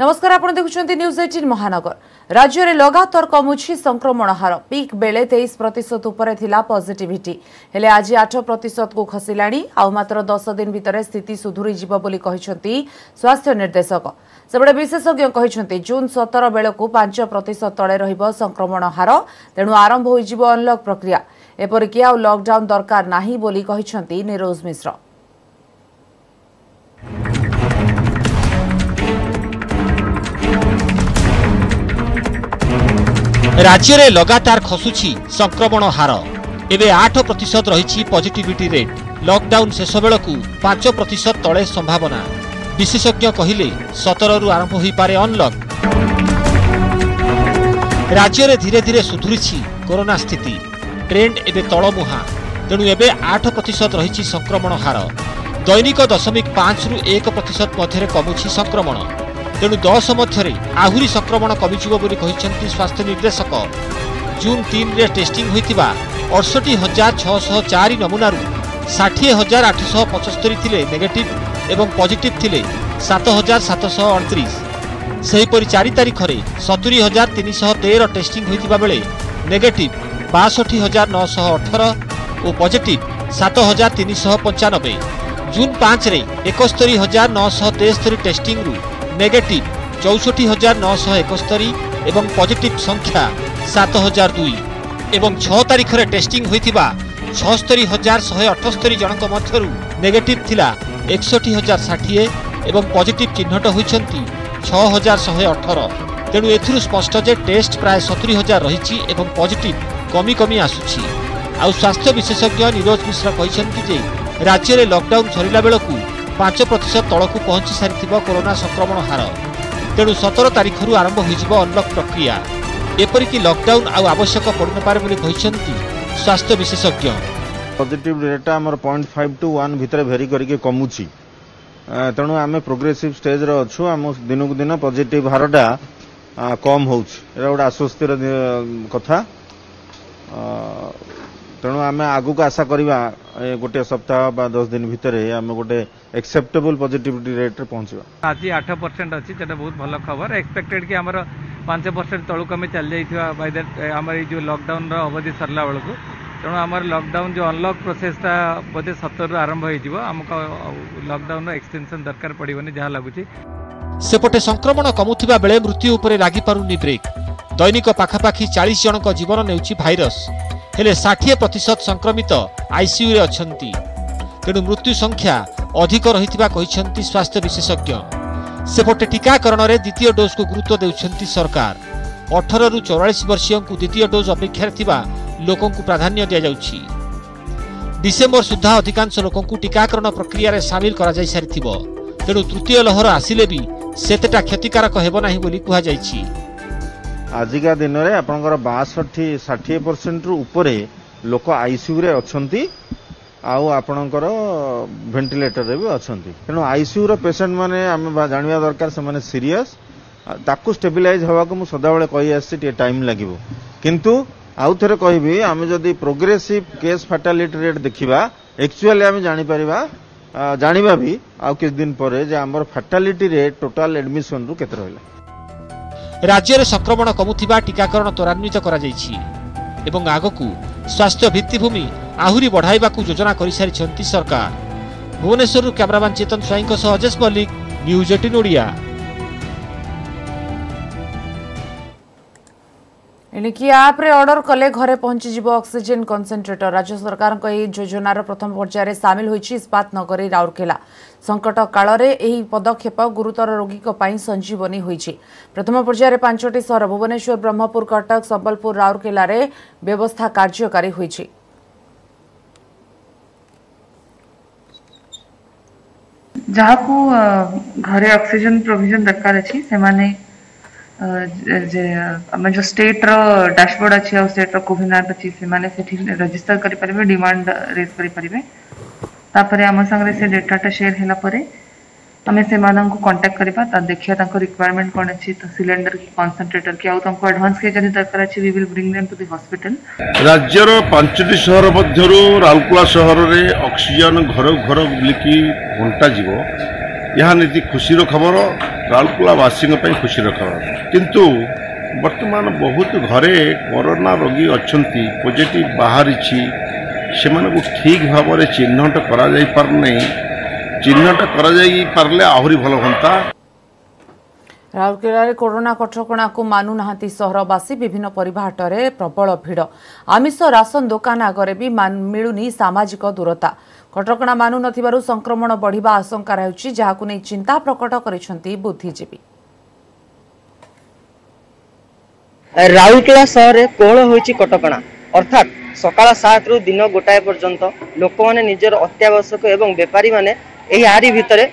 ନମସ୍କାର ଆପଣ ଦେଖୁଛନ୍ତି ନ୍ୟୁଜ୍ ଏଇଟିନ୍ ମହାନଗର ରାଜ୍ୟରେ ଲଗାତର କମୁଛି ସଂକ୍ରମଣ ହାର ପିକ୍ ବେଳେ ତେଇଶ ପ୍ରତିଶତ ଉପରେ ଥିଲା ପଜିଟିଭିଟି ହେଲେ ଆଜି ଆଠ ପ୍ରତିଶତକୁ ଖସିଲାଣି ଆଉ ମାତ୍ର ଦଶ ଦିନ ଭିତରେ ସ୍ଥିତି ସୁଧୁରିଯିବ ବୋଲି କହିଛନ୍ତି ସ୍ୱାସ୍ଥ୍ୟ ନିର୍ଦ୍ଦେଶକ ସେପଟେ ବିଶେଷଜ୍ଞ କହିଛନ୍ତି ଜୁନ୍ ସତର ବେଳକୁ ପାଞ୍ଚ ପ୍ରତିଶତ ତଳେ ରହିବ ସଂକ୍ରମଣ ହାର ତେଣୁ ଆରମ୍ଭ ହୋଇଯିବ ଅନ୍ଲକ୍ ପ୍ରକ୍ରିୟା ଏପରିକି ଆଉ ଲକ୍ଡାଉନ୍ ଦରକାର ନାହିଁ ବୋଲି କହିଛନ୍ତି ନିରୋଜ ମିଶ୍ର ରାଜ୍ୟରେ ଲଗାତାର ଖସୁଛି ସଂକ୍ରମଣ ହାର ଏବେ ଆଠ ପ୍ରତିଶତ ରହିଛି ପଜିଟିଭିଟି ରେଟ୍ ଲକ୍ଡାଉନ୍ ଶେଷ ବେଳକୁ ପାଞ୍ଚ ପ୍ରତିଶତ ତଳେ ସମ୍ଭାବନା ବିଶେଷଜ୍ଞ କହିଲେ ସତରରୁ ଆରମ୍ଭ ହୋଇପାରେ ଅନ୍ଲକ୍ ରାଜ୍ୟରେ ଧୀରେ ଧୀରେ ସୁଧୁରିଛି କରୋନା ସ୍ଥିତି ଟ୍ରେଣ୍ଡ ଏବେ ତଳମୁହାଁ ତେଣୁ ଏବେ ଆଠ ପ୍ରତିଶତ ରହିଛି ସଂକ୍ରମଣ ହାର ଦୈନିକ ଦଶମିକ ପାଞ୍ଚରୁ ଏକ ପ୍ରତିଶତ ମଧ୍ୟରେ କମୁଛି ସଂକ୍ରମଣ ତେଣୁ ଦଶ ମଧ୍ୟରେ ଆହୁରି ସଂକ୍ରମଣ କମିଯିବ ବୋଲି କହିଛନ୍ତି ସ୍ୱାସ୍ଥ୍ୟ ନିର୍ଦ୍ଦେଶକ ଜୁନ୍ ତିନିରେ ଟେଷ୍ଟିଂ ହୋଇଥିବା ଅଠଷଠି ହଜାର ଛଅଶହ ଚାରି ନମୁନାରୁ ଷାଠିଏ ହଜାର ଆଠଶହ ପଞ୍ଚସ୍ତରୀ ଥିଲେ ନେଗେଟିଭ୍ ଏବଂ ପଜିଟିଭ୍ ଥିଲେ ସାତ ହଜାର ସାତଶହ ଅଣତିରିଶ ସେହିପରି ଚାରି ତାରିଖରେ ସତୁରି ହଜାର ତିନିଶହ ତେର ଟେଷ୍ଟିଂ ହୋଇଥିବା ବେଳେ ନେଗେଟିଭ୍ ବାଷଠି ହଜାର ନଅଶହ ଅଠର ଓ ପଜିଟିଭ୍ ସାତ ହଜାର ତିନିଶହ ପଞ୍ଚାନବେ ଜୁନ୍ ପାଞ୍ଚରେ ଏକସ୍ତରୀ ହଜାର ନଅଶହ ତେସ୍ତରୀ ଟେଷ୍ଟିଂରୁ নেগেটিভ চৌষট্টি হাজার নশহ একস্তরি এবং পজিটিভ সংখ্যা সাত হাজার দুই এবং ছ তারিখরে টেস্টিং হয়েছিল ছস্তরি হাজার শহে অঠস্তরি জনক মধ্যরু নেগেটিভ লা একষট্টি হাজার ষাঠিয়ে এবং পজিটিভ চিহ্নট হয়েছেন ছ হাজার শহে অঠর তেণু এর স্পষ্ট যে টেস্ট প্রায় সতুরি হাজার রয়েছে এবং পজিটিভ কমি কমি আসুছি আউ স্বাস্থ্য বিশেষজ্ঞ নিরোজ মিশ্র কিন্তু যে রাজ্যের লকডাউন সরিলা বেড়ে ପାଞ୍ଚ ପ୍ରତିଶତ ତଳକୁ ପହଞ୍ଚି ସାରିଥିବ କରୋନା ସଂକ୍ରମଣ ହାର ତେଣୁ ସତର ତାରିଖରୁ ଆରମ୍ଭ ହୋଇଯିବ ଅନ୍ଲକ୍ ପ୍ରକ୍ରିୟା ଏପରିକି ଲକ୍ଡାଉନ୍ ଆଉ ଆବଶ୍ୟକ ପଡ଼ିନପାରେ ବୋଲି କହିଛନ୍ତି ସ୍ୱାସ୍ଥ୍ୟ ବିଶେଷଜ୍ଞ ପଜିଟିଭ୍ ରେଟ୍ଟା ଆମର ପଏଣ୍ଟ ଫାଇଭ୍ ଟୁ ୱାନ୍ ଭିତରେ ଭେରି କରିକି କମୁଛି ତେଣୁ ଆମେ ପ୍ରୋଗ୍ରେସିଭ୍ ଷ୍ଟେଜ୍ରେ ଅଛୁ ଆମ ଦିନକୁ ଦିନ ପଜିଟିଭ୍ ହାରଟା କମ୍ ହେଉଛି ଏଇଟା ଗୋଟେ ଆଶ୍ୱସ୍ତିର କଥା ତେଣୁ ଆମେ ଆଗକୁ ଆଶା କରିବା ଗୋଟିଏ ସପ୍ତାହ ବା ଦଶ ଦିନ ଭିତରେ ଆମେ ଗୋଟେ ଏକ୍ସେପ୍ଟେବୁଲ୍ ପଜିଟିଭିଟି ରେଟ୍ରେ ପହଞ୍ଚିବା ଆଜି ଆଠ ପରସେଣ୍ଟ ଅଛି ସେଇଟା ବହୁତ ଭଲ ଖବର ଏକ୍ସପେକ୍ଟେଡ୍ କି ଆମର ପାଞ୍ଚ ପରସେଣ୍ଟ ତଳକୁ ଆମେ ଚାଲିଯାଇଥିବା ବାଇ ଦ୍ୟାଟ୍ ଆମର ଏଇ ଯେଉଁ ଲକଡାଉନର ଅବଧି ସରିଲା ବେଳକୁ ତେଣୁ ଆମର ଲକଡାଉନ ଯେଉଁ ଅନଲକ୍ ପ୍ରୋସେସଟା ବୋଧେ ସତରରୁ ଆରମ୍ଭ ହେଇଯିବ ଆମକୁ ଲକଡାଉନର ଏକ୍ସଟେନସନ୍ ଦରକାର ପଡ଼ିବନି ଯାହା ଲାଗୁଛି ସେପଟେ ସଂକ୍ରମଣ କମୁଥିବା ବେଳେ ମୃତ୍ୟୁ ଉପରେ ଲାଗିପାରୁନି ବ୍ରେକ୍ ଦୈନିକ ପାଖାପାଖି ଚାଳିଶ ଜଣଙ୍କ ଜୀବନ ନେଉଛି ଭାଇରସ୍ ହେଲେ ଷାଠିଏ ପ୍ରତିଶତ ସଂକ୍ରମିତ ଆଇସିୟୁରେ ଅଛନ୍ତି ତେଣୁ ମୃତ୍ୟୁ ସଂଖ୍ୟା ଅଧିକ ରହିଥିବା କହିଛନ୍ତି ସ୍ୱାସ୍ଥ୍ୟ ବିଶେଷଜ୍ଞ ସେପଟେ ଟିକାକରଣରେ ଦ୍ୱିତୀୟ ଡୋଜ୍କୁ ଗୁରୁତ୍ୱ ଦେଉଛନ୍ତି ସରକାର ଅଠରରୁ ଚଉରାଳିଶ ବର୍ଷୀୟଙ୍କୁ ଦ୍ୱିତୀୟ ଡୋଜ୍ ଅପେକ୍ଷାରେ ଥିବା ଲୋକଙ୍କୁ ପ୍ରାଧାନ୍ୟ ଦିଆଯାଉଛି ଡିସେମ୍ବର ସୁଦ୍ଧା ଅଧିକାଂଶ ଲୋକଙ୍କୁ ଟିକାକରଣ ପ୍ରକ୍ରିୟାରେ ସାମିଲ କରାଯାଇ ସାରିଥିବ ତେଣୁ ତୃତୀୟ ଲହର ଆସିଲେ ବି ସେତେଟା କ୍ଷତିକାରକ ହେବ ନାହିଁ ବୋଲି କୁହାଯାଇଛି ଆଜିକା ଦିନରେ ଆପଣଙ୍କର ବାଷଠି ଷାଠିଏ ପରସେଣ୍ଟରୁ ଉପରେ ଲୋକ ଆଇସିୟୁରେ ଅଛନ୍ତି ଆଉ ଆପଣଙ୍କର ଭେଣ୍ଟିଲେଟରରେ ବି ଅଛନ୍ତି ତେଣୁ ଆଇସିୟୁର ପେସେଣ୍ଟମାନେ ଆମେ ଜାଣିବା ଦରକାର ସେମାନେ ସିରିୟସ୍ ତାକୁ ଷ୍ଟେବିଲାଇଜ୍ ହେବାକୁ ମୁଁ ସଦାବେଳେ କହି ଆସିଛି ଟିକେ ଟାଇମ୍ ଲାଗିବ କିନ୍ତୁ ଆଉ ଥରେ କହିବି ଆମେ ଯଦି ପ୍ରୋଗ୍ରେସିଭ୍ କେସ୍ ଫାଟାଲିଟି ରେଟ୍ ଦେଖିବା ଆକ୍ଚୁଆଲି ଆମେ ଜାଣିପାରିବା ଜାଣିବା ବି ଆଉ କିଛି ଦିନ ପରେ ଯେ ଆମର ଫାଟାଲିଟି ରେଟ୍ ଟୋଟାଲ୍ ଆଡ଼ମିସନ୍ରୁ କେତେ ରହିଲା ରାଜ୍ୟରେ ସଂକ୍ରମଣ କମୁଥିବା ଟିକାକରଣ ତ୍ୱରାନ୍ୱିତ କରାଯାଇଛି ଏବଂ ଆଗକୁ ସ୍ୱାସ୍ଥ୍ୟ ଭିତ୍ତିଭୂମି ଆହୁରି ବଢ଼ାଇବାକୁ ଯୋଜନା କରିସାରିଛନ୍ତି ସରକାର ଭୁବନେଶ୍ୱରରୁ କ୍ୟାମେରାମ୍ୟାନ୍ ଚେତନ ସ୍ୱାଇଁଙ୍କ ସହ ଅଜେଶ ମଲ୍ଲିକ ନ୍ୟୁଜ୍ ଏଟିନ୍ ଓଡ଼ିଆ ଏଣିକି ଆପ୍ରେ ଅର୍ଡର କଲେ ଘରେ ପହଞ୍ଚିଯିବ ଅକ୍ସିଜେନ୍ କନ୍ସେନ୍ଟ୍ରେଟର ରାଜ୍ୟ ସରକାରଙ୍କ ଏହି ଯୋଜନାର ପ୍ରଥମ ପର୍ଯ୍ୟାୟରେ ସାମିଲ ହୋଇଛି ଇସ୍ପାତ ନଗରୀ ରାଉରକେଲା ସଙ୍କଟ କାଳରେ ଏହି ପଦକ୍ଷେପ ଗୁରୁତର ରୋଗୀଙ୍କ ପାଇଁ ସଞ୍ଜୀବନୀ ହୋଇଛି ପ୍ରଥମ ପର୍ଯ୍ୟାୟରେ ପାଞ୍ଚଟି ସହର ଭୁବନେଶ୍ୱର ବ୍ରହ୍ମପୁର କଟକ ସମ୍ବଲପୁର ରାଉରକେଲାରେ ବ୍ୟବସ୍ଥା କାର୍ଯ୍ୟକାରୀ ହୋଇଛି ଯାହାକୁ ଘରେ ଅକ୍ସିଜେନ୍ ପ୍ରୋଭିଜନ୍ ଦରକାର ଅଛି ସେମାନେ ଯେ ଆମେ ଯେଉଁ ଷ୍ଟେଟ୍ର ଡ୍ୟାସବୋର୍ଡ଼ ଅଛି ଆଉ ଷ୍ଟେଟ୍ର କୋଭିଡ୍ ଆପ୍ ଅଛି ସେମାନେ ସେଠି ରେଜିଷ୍ଟର କରିପାରିବେ ଡିମାଣ୍ଡ ରେଜ୍ କରିପାରିବେ ତାପରେ ଆମ ସାଙ୍ଗରେ ସେ ଡେଟାଟା ସେୟାର ହେଲା ପରେ ଆମେ ସେମାନଙ୍କୁ କଣ୍ଟାକ୍ଟ କରିବା ତା ଦେଖିବା ତାଙ୍କ ରିକ୍ୱାରମେଣ୍ଟ କ'ଣ ଅଛି ତ ସିଲିଣ୍ଡର କି କନ୍ସେଣ୍ଟ୍ରେଟର କି ଆଉ ତାଙ୍କୁ ଆଡଭାନ୍ସ କି ଯଦି ଦରକାର ଅଛି we will bring them to the hospital ରାଜ୍ୟର ପାଞ୍ଚଟି ସହର ମଧ୍ୟରୁ ରାଉରକେଲା ସହରରେ ଅକ୍ସିଜେନ୍ ଘର ଘର ବୁଲିକି ବଣ୍ଟାଯିବ ଏହା ନିତି ଖୁସିର ଖବର ରାଉରକେଲାବାସୀଙ୍କ ପାଇଁ ଖୁସିର ଖବର କିନ୍ତୁ ବର୍ତ୍ତମାନ ବହୁତ ଘରେ କରୋନା ରୋଗୀ ଅଛନ୍ତି ପଜିଟିଭ ବାହାରିଛି ସେମାନଙ୍କୁ ଠିକ୍ ଭାବରେ ଚିହ୍ନଟ କରାଯାଇପାରୁନି ଚିହ୍ନଟ କରାଯାଇପାରିଲେ ଆହୁରି ଭଲ ହୁଅନ୍ତା ରାଉରକେଲାରେ କରୋନା କଟକଣାକୁ ମାନୁନାହାନ୍ତି ସହରବାସୀ ବିଭିନ୍ନ ପରିବାହାଟରେ ପ୍ରବଳ ଭିଡ଼ ଆମିଷ ରାସନ ଦୋକାନ ଆଗରେ ବି ମିଳୁନି ସାମାଜିକ ଦୂରତା କଟକଣା ମାନୁନଥିବାରୁ ସଂକ୍ରମଣ ବଢ଼ିବା ଆଶଙ୍କା ରହିଛି ଯାହାକୁ ନେଇ ଚିନ୍ତା ପ୍ରକଟ କରିଛନ୍ତି ବୁଦ୍ଧିଜୀବୀ ରାଉରକେଲା ସହରରେ କୋହଳ ହୋଇଛି କଟକଣା ଅର୍ଥାତ୍ ସକାଳ ସାତରୁ ଦିନ ଗୋଟାଏ ପର୍ଯ୍ୟନ୍ତ ଲୋକମାନେ ନିଜର ଅତ୍ୟାବଶ୍ୟକ ଏବଂ ବେପାରୀମାନେ ଏହି ଆରି ଭିତରେ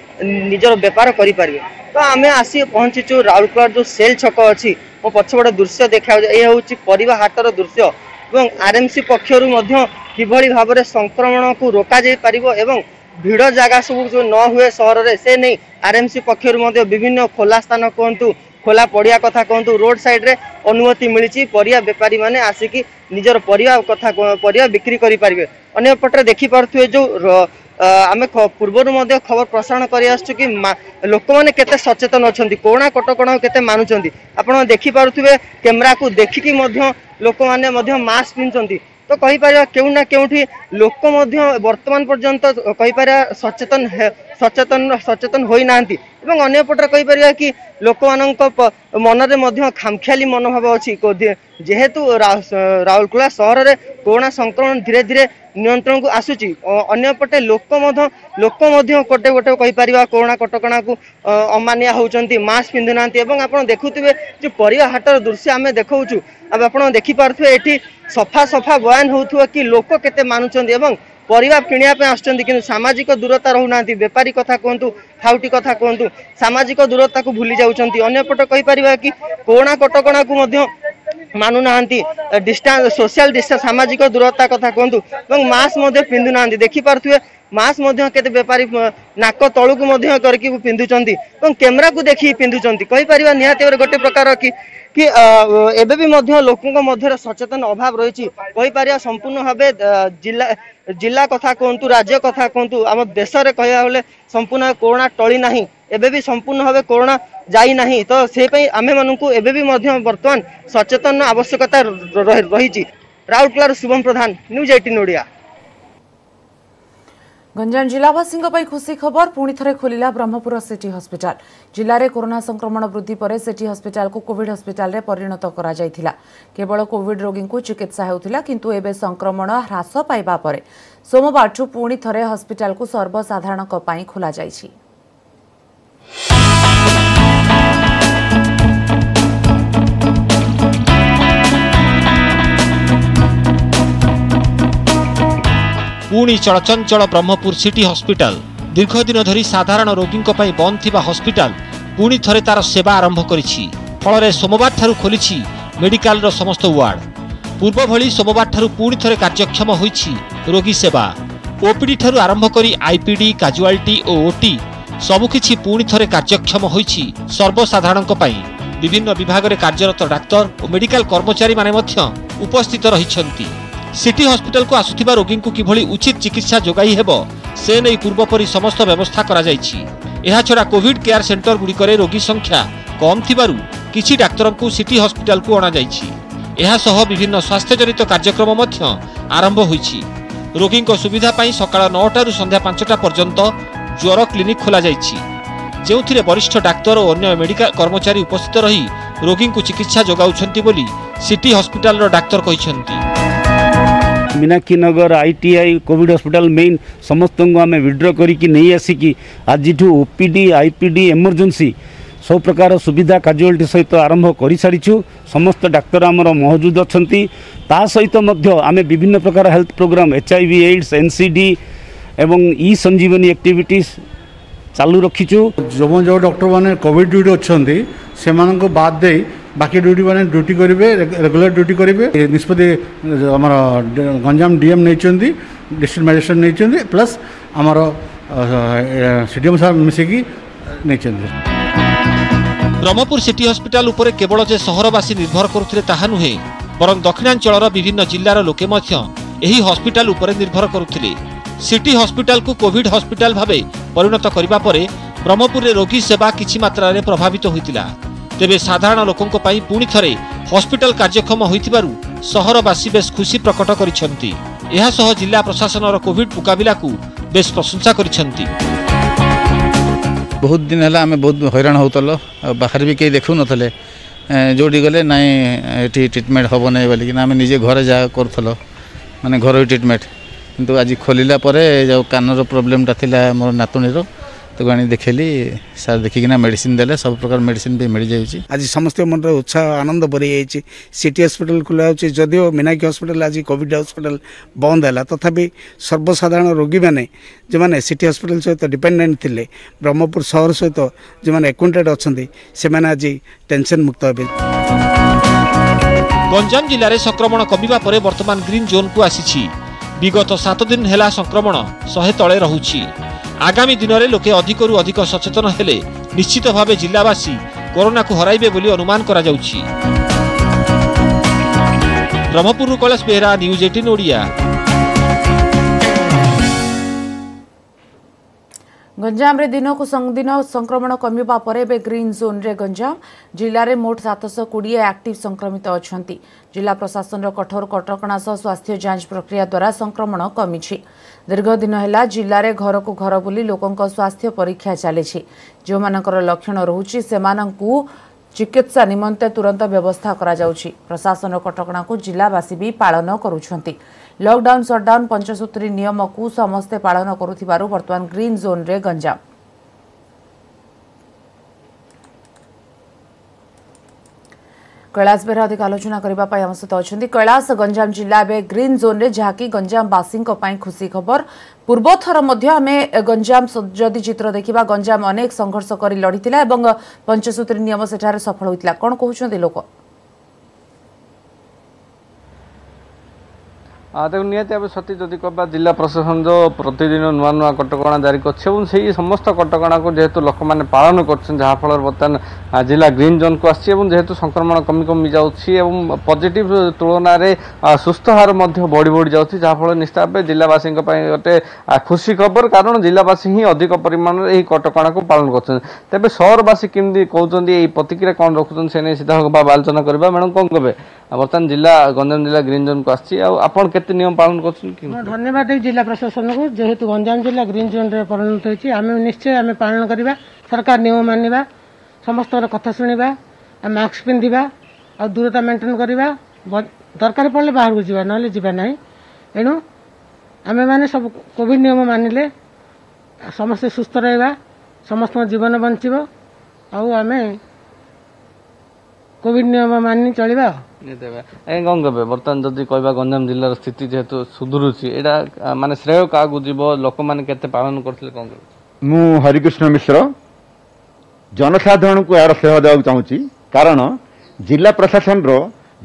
ନିଜର ବେପାର କରିପାରିବେ ତ ଆମେ ଆସି ପହଞ୍ଚିଛୁ ରାଉରକେଲାର ଯେଉଁ ସେଲ୍ ଛକ ଅଛି ମୋ ପଛପଟେ ଦୃଶ୍ୟ ଦେଖାଯାଉଛି ଏହା ହେଉଛି ପରିବା ହାଟର ଦୃଶ୍ୟ এবং ଆର୍ଏମ୍ସି ପକ୍ଷରୁ ମଧ୍ୟ କିଭଳି ଭାବରେ ସଂକ୍ରମଣକୁ ରୋକାଯାଇ ପାରିବ ଏବଂ ଭିଡ଼ ଜାଗା ସବୁ ଯେଉଁ ନ ହୁଏ ସହରରେ ସେ ନେଇ ଆର୍ଏମ୍ସି ପକ୍ଷରୁ ମଧ୍ୟ ବିଭିନ୍ନ ଖୋଲା ସ୍ଥାନ କୁହନ୍ତୁ ଖୋଲା ପଡ଼ିଆ କଥା କୁହନ୍ତୁ ରୋଡ଼ ସାଇଡ଼ରେ ଅନୁମତି ମିଳିଛି ପରିବା ବେପାରୀମାନେ ଆସିକି ନିଜର ପରିବା କଥା ପରିବା ବିକ୍ରି କରିପାରିବେ ଅନ୍ୟପଟରେ ଦେଖିପାରୁଥିବେ ଯେଉଁ ଆମେ ପୂର୍ବରୁ ମଧ୍ୟ ଖବର ପ୍ରସାରଣ କରି ଆସୁଛୁ କି ଲୋକମାନେ କେତେ ସଚେତନ ଅଛନ୍ତି କୋରୋନା କଟକଣାକୁ କେତେ ମାନୁଛନ୍ତି ଆପଣ ଦେଖିପାରୁଥିବେ କ୍ୟାମେରାକୁ ଦେଖିକି ମଧ୍ୟ ଲୋକମାନେ ମଧ୍ୟ ମାସ୍କ ପିନ୍ଧୁଛନ୍ତି ତ କହିପାରିବା କେଉଁ ନା କେଉଁଠି ଲୋକ ମଧ୍ୟ ବର୍ତ୍ତମାନ ପର୍ଯ୍ୟନ୍ତ କହିପାରିବା ସଚେତନ ସଚେତନ ସଚେତନ ହୋଇନାହାନ୍ତି ଏବଂ ଅନ୍ୟପଟରେ କହିପାରିବା କି ଲୋକମାନଙ୍କ ମନରେ ମଧ୍ୟ ଖାମଖିଆଲି ମନୋଭାବ ଅଛି ଯେହେତୁ ରାଉରକେଲା ସହରରେ କରୋନା ସଂକ୍ରମଣ ଧୀରେ ଧୀରେ ନିୟନ୍ତ୍ରଣକୁ ଆସୁଛି ଅନ୍ୟପଟେ ଲୋକ ମଧ୍ୟ ଲୋକ ମଧ୍ୟ ଗୋଟେ ଗୋଟେ କହିପାରିବା କରୋନା କଟକଣାକୁ ଅମାନିଆ ହେଉଛନ୍ତି ମାସ୍କ ପିନ୍ଧୁନାହାନ୍ତି ଏବଂ ଆପଣ ଦେଖୁଥିବେ ଯେ ପରିବା ହାଟର ଦୃଶ୍ୟ ଆମେ ଦେଖାଉଛୁ ଆଉ ଆପଣ ଦେଖିପାରୁଥିବେ ଏଠି ସଫା ସଫା ବୟାନ ହେଉଥିବ କି ଲୋକ କେତେ ମାନୁଛନ୍ତି ଏବଂ ପରିବା କିଣିବା ପାଇଁ ଆସୁଛନ୍ତି କିନ୍ତୁ ସାମାଜିକ ଦୂରତା ରହୁନାହାନ୍ତି ବେପାରୀ କଥା କୁହନ୍ତୁ ଖାଉଟି କଥା କୁହନ୍ତୁ ସାମାଜିକ ଦୂରତାକୁ ଭୁଲି ଯାଉଛନ୍ତି ଅନ୍ୟପଟେ କହିପାରିବା କି କୋଣା କଟକଣାକୁ ମଧ୍ୟ ମାନୁନାହାନ୍ତି ଡିଷ୍ଟାନ୍ସ ସୋସିଆଲ ଡିଷ୍ଟାନ୍ସ ସାମାଜିକ ଦୂରତା କଥା କୁହନ୍ତୁ ଏବଂ ମାସ୍କ ମଧ୍ୟ ପିନ୍ଧୁନାହାନ୍ତି ଦେଖିପାରୁଥିବେ ମାସ୍କ ମଧ୍ୟ କେତେ ବେପାରୀ ନାକ ତଳକୁ ମଧ୍ୟ କରିକି ପିନ୍ଧୁଛନ୍ତି ଏବଂ କ୍ୟାମେରାକୁ ଦେଖିକି ପିନ୍ଧୁଛନ୍ତି କହିପାରିବା ନିହାତି ଭାବରେ ଗୋଟେ ପ୍ରକାର କି କି ଏବେ ବି ମଧ୍ୟ ଲୋକଙ୍କ ମଧ୍ୟରେ ସଚେତନ ଅଭାବ ରହିଛି କହିପାରିବା ସମ୍ପୂର୍ଣ୍ଣ ଭାବେ ଜିଲ୍ଲା ଜିଲ୍ଲା କଥା କୁହନ୍ତୁ ରାଜ୍ୟ କଥା କୁହନ୍ତୁ ଆମ ଦେଶରେ କହିବାକୁ ହେଲେ ସମ୍ପୂର୍ଣ୍ଣ କୋରୋନା ଟଳି ନାହିଁ ଏବେ ବି ସମ୍ପୂର୍ଣ୍ଣ ଭାବେ କରୋନା ଯାଇନାହିଁ ତ ସେ ପାଇଁ ଆମେମାନଙ୍କୁ ଏବେ ବି ମଧ୍ୟ ବର୍ତ୍ତମାନ ସଚେତନ ଆବଶ୍ୟକତା ରହିଛି ରାଉରକେଲାରୁ ଶୁଭମ ପ୍ରଧାନ ନ୍ୟୁଜ୍ ଏଇଟିନ୍ ଓଡ଼ିଆ ଗଞ୍ଜାମ ଜିଲ୍ଲାବାସୀଙ୍କ ପାଇଁ ଖୁସି ଖବର ପୁଣି ଥରେ ଖୋଲିଲା ବ୍ରହ୍ମପୁର ସିଟି ହସ୍ପିଟାଲ ଜିଲ୍ଲାରେ କରୋନା ସଂକ୍ରମଣ ବୃଦ୍ଧି ପରେ ସିଟି ହସ୍ପିଟାଲକୁ କୋଭିଡ୍ ହସ୍ପିଟାଲରେ ପରିଣତ କରାଯାଇଥିଲା କେବଳ କୋଭିଡ୍ ରୋଗୀଙ୍କୁ ଚିକିତ୍ସା ହେଉଥିଲା କିନ୍ତୁ ଏବେ ସଂକ୍ରମଣ ହ୍ରାସ ପାଇବା ପରେ ସୋମବାରଠୁ ପୁଣି ଥରେ ହସ୍ପିଟାଲକୁ ସର୍ବସାଧାରଣଙ୍କ ପାଇଁ ଖୋଲାଯାଇଛି ପୁଣି ଚଳଚଞ୍ଚଳ ବ୍ରହ୍ମପୁର ସିଟି ହସ୍ପିଟାଲ ଦୀର୍ଘଦିନ ଧରି ସାଧାରଣ ରୋଗୀଙ୍କ ପାଇଁ ବନ୍ଦ ଥିବା ହସ୍ପିଟାଲ ପୁଣି ଥରେ ତାର ସେବା ଆରମ୍ଭ କରିଛି ଫଳରେ ସୋମବାରଠାରୁ ଖୋଲିଛି ମେଡିକାଲର ସମସ୍ତ ୱାର୍ଡ ପୂର୍ବଭଳି ସୋମବାରଠାରୁ ପୁଣି ଥରେ କାର୍ଯ୍ୟକ୍ଷମ ହୋଇଛି ରୋଗୀ ସେବା ଓପିଡିଠାରୁ ଆରମ୍ଭ କରି ଆଇପିଡି କାଜୁଆଲିଟି ଓ ଓଟି ସବୁକିଛି ପୁଣି ଥରେ କାର୍ଯ୍ୟକ୍ଷମ ହୋଇଛି ସର୍ବସାଧାରଣଙ୍କ ପାଇଁ ବିଭିନ୍ନ ବିଭାଗରେ କାର୍ଯ୍ୟରତ ଡାକ୍ତର ଓ ମେଡିକାଲ କର୍ମଚାରୀମାନେ ମଧ୍ୟ ଉପସ୍ଥିତ ରହିଛନ୍ତି ସିଟି ହସ୍ପିଟାଲକୁ ଆସୁଥିବା ରୋଗୀଙ୍କୁ କିଭଳି ଉଚିତ ଚିକିତ୍ସା ଯୋଗାଇ ହେବ ସେ ନେଇ ପୂର୍ବପରି ସମସ୍ତ ବ୍ୟବସ୍ଥା କରାଯାଇଛି ଏହାଛଡ଼ା କୋଭିଡ୍ କେୟାର ସେଣ୍ଟରଗୁଡ଼ିକରେ ରୋଗୀ ସଂଖ୍ୟା କମ୍ ଥିବାରୁ କିଛି ଡାକ୍ତରଙ୍କୁ ସିଟି ହସ୍ପିଟାଲକୁ ଅଣାଯାଇଛି ଏହାସହ ବିଭିନ୍ନ ସ୍ୱାସ୍ଥ୍ୟଜନିତ କାର୍ଯ୍ୟକ୍ରମ ମଧ୍ୟ ଆରମ୍ଭ ହୋଇଛି ରୋଗୀଙ୍କ ସୁବିଧା ପାଇଁ ସକାଳ ନଅଟାରୁ ସନ୍ଧ୍ୟା ପାଞ୍ଚଟା ପର୍ଯ୍ୟନ୍ତ ଜ୍ୱର କ୍ଲିନିକ୍ ଖୋଲାଯାଇଛି ଯେଉଁଥିରେ ବରିଷ୍ଠ ଡାକ୍ତର ଓ ଅନ୍ୟ ମେଡିକାଲ କର୍ମଚାରୀ ଉପସ୍ଥିତ ରହି ରୋଗୀଙ୍କୁ ଚିକିତ୍ସା ଯୋଗାଉଛନ୍ତି ବୋଲି ସିଟି ହସ୍ପିଟାଲର ଡାକ୍ତର କହିଛନ୍ତି Meenakshinagar ITI Covid hospital main સમસ્તଙ୍କୁ ଆମେ ୱିଡ୍ର କରିକି ନେଇ ଆସିକି ଆଜିଠୁ ଓପିଡି ଆଇପିଡି ଏମର୍ଜେନ୍ସି ସବୁ ପ୍ରକାର ସୁବିଧା କାଜୁଆଲିଟି ସହିତ ଆରମ୍ଭ କରିସାରିଛୁ ସମସ୍ତ ଡାକ୍ତର ଆମର ମହଜୁଦ ଅଛନ୍ତି ତା ସହିତ ମଧ୍ୟ ଆମେ ବିଭିନ୍ନ ପ୍ରକାର health programme H I V AIDS N C D ଏବଂ ଇ ସଞ୍ଜୀବନୀ ଆକ୍ଟିଭିଟିଜ୍ ଚାଲୁ ରଖିଛୁ ଯେଉଁ ଯେଉଁ ଡକ୍ଟରମାନେ କୋଭିଡ଼ ଡ୍ୟୁଟି ଅଛନ୍ତି ସେମାନଙ୍କୁ ବାଦ ଦେଇ বাকি ডিউটি মানে ডিউটি করবে রেগুলার ডিউটি করবে নিষ্পতি আমার গঞ্জাম ডিএম নিয়েছেন ডিস্ট্রিক্ট ম্যাজিস্ট্রেট নিয়েছেন প্লাস আমার সিডিএম সাহেব মিশিকি নিয়েছেন ব্রহ্মপুর সিটি হসপিটাল উপরে কেবল যে সহরবাসী নির্ভর করুলে তাহা নুহে বরং দক্ষিণাঞ্চলর বিভিন্ন জেলার লোকে মধ্য এই হসপিটাল উপরে নির্ভর করুলে সিটি হসপিটাল কোভিড হসপিটাল ভাবে পরিণত করা পরে ব্রহ্মপুরের রোগী সেবা কিছু মাত্রায় প্রভাবিত হয়েছিল ତେବେ ସାଧାରଣ ଲୋକଙ୍କ ପାଇଁ ପୁଣି ଥରେ ହସ୍ପିଟାଲ କାର୍ଯ୍ୟକ୍ଷମ ହୋଇଥିବାରୁ ସହରବାସୀ ବେଶ୍ ଖୁସି ପ୍ରକଟ କରିଛନ୍ତି ଏହାସହ ଜିଲ୍ଲା ପ୍ରଶାସନର କୋଭିଡ ମୁକାବିଲାକୁ ବେଶ୍ ପ୍ରଶଂସା କରିଛନ୍ତି ବହୁତ ଦିନ ହେଲା ଆମେ ବହୁତ ହଇରାଣ ହେଉଥିଲୁ ଆଉ ବାହାରେ ବି କେହି ଦେଖୁନଥିଲେ ଯେଉଁଠି ଗଲେ ନାଇଁ ଏଠି ଟ୍ରିଟମେଣ୍ଟ ହେବ ନାହିଁ ବୋଲିକିନା ଆମେ ନିଜେ ଘରେ ଯାହା କରୁଥିଲୁ ମାନେ ଘରୋଇ ଟ୍ରିଟମେଣ୍ଟ କିନ୍ତୁ ଆଜି ଖୋଲିଲା ପରେ ଯେଉଁ କାନର ପ୍ରୋବ୍ଲେମଟା ଥିଲା ମୋର ନାତୁଣୀର ତାକୁ ଆଣି ଦେଖେଇଲି ସାର୍ ଦେଖିକିନା ମେଡ଼ିସିନ୍ ଦେଲେ ସବୁ ପ୍ରକାର ମେଡ଼ିସିନ୍ ବି ମିଳିଯାଇଛି ଆଜି ସମସ୍ତଙ୍କ ମନରେ ଉତ୍ସାହ ଆନନ୍ଦ ଭରିଯାଇଛି ସିଟି ହସ୍ପିଟାଲ ଖୋଲା ହେଉଛି ଯଦିଓ ମିନାକ୍ଷୀ ହସ୍ପିଟାଲ ଆଜି କୋଭିଡ଼ ହସ୍ପିଟାଲ ବନ୍ଦ ହେଲା ତଥାପି ସର୍ବସାଧାରଣ ରୋଗୀମାନେ ଯେଉଁମାନେ ସିଟି ହସ୍ପିଟାଲ ସହିତ ଡିପେଣ୍ଡେଣ୍ଟ ଥିଲେ ବ୍ରହ୍ମପୁର ସହର ସହିତ ଯେଉଁମାନେ ଏକ୍ୱେଣ୍ଟେଡ଼ ଅଛନ୍ତି ସେମାନେ ଆଜି ଟେନସନ୍ ମୁକ୍ତ ହେବେ ଗଞ୍ଜାମ ଜିଲ୍ଲାରେ ସଂକ୍ରମଣ କମିବା ପରେ ବର୍ତ୍ତମାନ ଗ୍ରୀନ୍ ଜୋନ୍କୁ ଆସିଛି ବିଗତ ସାତ ଦିନ ହେଲା ସଂକ୍ରମଣ ଶହେ ତଳେ ରହୁଛି ଆଗାମୀ ଦିନରେ ଲୋକେ ଅଧିକରୁ ଅଧିକ ସଚେତନ ହେଲେ ନିଶ୍ଚିତ ଭାବେ ଜିଲ୍ଲାବାସୀ କରୋନାକୁ ହରାଇବେ ବୋଲି ଅନୁମାନ କରାଯାଉଛି ବ୍ରହ୍ମପୁରରୁ କୈଳାଶ ବେହେରା ନ୍ୟୁଜ୍ ଏଇଟିନ୍ ଓଡ଼ିଆ ଗଞ୍ଜାମରେ ଦିନକୁ ଦିନ ସଂକ୍ରମଣ କମିବା ପରେ ଏବେ ଗ୍ରୀନ୍ ଜୋନ୍ରେ ଗଞ୍ଜାମ ଜିଲ୍ଲାରେ ମୋଟ ସାତଶହ କୋଡ଼ିଏ ଆକ୍ଟିଭ୍ ସଂକ୍ରମିତ ଅଛନ୍ତି ଜିଲ୍ଲା ପ୍ରଶାସନର କଠୋର କଟକଣା ସହ ସ୍ୱାସ୍ଥ୍ୟ ଯାଞ୍ଚ ପ୍ରକ୍ରିୟା ଦ୍ୱାରା ସଂକ୍ରମଣ କମିଛି दीर्घदिन जरकु घर बुली लोक स्वास्थ्य परीक्षा चाहिँ जो मण रुचि चिकित्सा निमन्ते तुरन्त व्यवस्था प्रशासन कटक जसी वि पान गरु लकडाउन सट्डाउन नियम नियमको समस्ते पालन गरु बर्तन ग्रीन जोन रे गञ्जाम କୈଳାସ ବେହେରା ଅଧିକ ଆଲୋଚନା କରିବା ପାଇଁ ଆମ ସହିତ ଅଛନ୍ତି କୈଳାସ ଗଞ୍ଜାମ ଜିଲ୍ଲା ଏବେ ଗ୍ରୀନ୍ ଜୋନ୍ରେ ଯାହାକି ଗଞ୍ଜାମବାସୀଙ୍କ ପାଇଁ ଖୁସି ଖବର ପୂର୍ବଥର ମଧ୍ୟ ଆମେ ଗଞ୍ଜାମ ଯଦି ଚିତ୍ର ଦେଖିବା ଗଞ୍ଜାମ ଅନେକ ସଂଘର୍ଷ କରି ଲଢ଼ିଥିଲା ଏବଂ ପଞ୍ଚସୂତ୍ରୀ ନିୟମ ସେଠାରେ ସଫଳ ହୋଇଥିଲା କ'ଣ କହୁଛନ୍ତି ଲୋକ ତାକୁ ନିହାତି ଭାବେ ସତ୍ୟ ଯଦି କହିବା ଜିଲ୍ଲା ପ୍ରଶାସନ ଯେଉଁ ପ୍ରତିଦିନ ନୂଆ ନୂଆ କଟକଣା ଜାରି କରିଛି ଏବଂ ସେଇ ସମସ୍ତ କଟକଣାକୁ ଯେହେତୁ ଲୋକମାନେ ପାଳନ କରୁଛନ୍ତି ଯାହାଫଳରେ ବର୍ତ୍ତମାନ ଜିଲ୍ଲା ଗ୍ରୀନ୍ ଜୋନ୍କୁ ଆସିଛି ଏବଂ ଯେହେତୁ ସଂକ୍ରମଣ କମି କମି ଯାଉଛି ଏବଂ ପଜିଟିଭ୍ ତୁଳନାରେ ସୁସ୍ଥ ହାର ମଧ୍ୟ ବଢ଼ି ବଢ଼ି ଯାଉଛି ଯାହାଫଳରେ ନିଶ୍ଚିତ ଭାବେ ଜିଲ୍ଲାବାସୀଙ୍କ ପାଇଁ ଗୋଟେ ଖୁସି ଖବର କାରଣ ଜିଲ୍ଲାବାସୀ ହିଁ ଅଧିକ ପରିମାଣରେ ଏହି କଟକଣାକୁ ପାଳନ କରୁଛନ୍ତି ତେବେ ସହରବାସୀ କେମିତି କହୁଛନ୍ତି ଏହି ପ୍ରତିକ୍ରିୟା କ'ଣ ରଖୁଛନ୍ତି ସେ ନେଇ ସିଧା ଭାବେ ଆଲୋଚନା କରିବା ମ୍ୟାଡ଼ାମ୍ କ'ଣ କହିବେ ବର୍ତ୍ତମାନ ଜିଲ୍ଲା ଗଞ୍ଜାମ ଜିଲ୍ଲା ଗ୍ରୀନ୍ ଜୋନ୍କୁ ଆସିଛି ଆଉ ଆପଣ କେତେ এতে নিয়ম পালন করছেন কি ধন্যবাদ দেবি জেলা প্রশাসনকে যেহেতু গঞ্জাম জেলা গ্রিন জোন্রে পরিণত হয়েছে আমি নিশ্চয় আমি পালন করা সরকার নিয়ম মানিবা ସମସ୍ତଙ୍କର କଥା ଶୁଣିବା ଆଉ ମାସ୍କ ପିନ୍ଧିବା ଆଉ ଦୂରତା ମେଣ୍ଟେନ୍ କରିବା ଦରକାର ପଡ଼ିଲେ ବାହାରକୁ ଯିବା ନହେଲେ ଯିବା ନାହିଁ ଏଣୁ ଆମେମାନେ ସବୁ କୋଭିଡ଼ ନିୟମ ମାନିଲେ ସମସ୍ତେ ସୁସ୍ଥ ରହିବା ସମସ୍ତଙ୍କ ଜୀବନ ବଞ୍ଚିବ ଆଉ ଆମେ କୋଭିଡ୍ ନିୟମ ମାନି ଚଳିବା ଦେବା ଆଜ୍ଞା କ'ଣ କହିବେ ବର୍ତ୍ତମାନ ଯଦି କହିବା ଗଞ୍ଜାମ ଜିଲ୍ଲାର ସ୍ଥିତି ଯେହେତୁ ସୁଧୁରୁଛି ଏଇଟା ମାନେ ଶ୍ରେୟ କାହାକୁ ଯିବ ଲୋକମାନେ କେତେ ପାଳନ କରିଥିଲେ କ'ଣ କହିବେ ମୁଁ ହରିକୃଷ୍ଣ ମିଶ୍ର ଜନସାଧାରଣଙ୍କୁ ଏହାର ଶ୍ରେୟ ଦେବାକୁ ଚାହୁଁଛି କାରଣ ଜିଲ୍ଲା ପ୍ରଶାସନର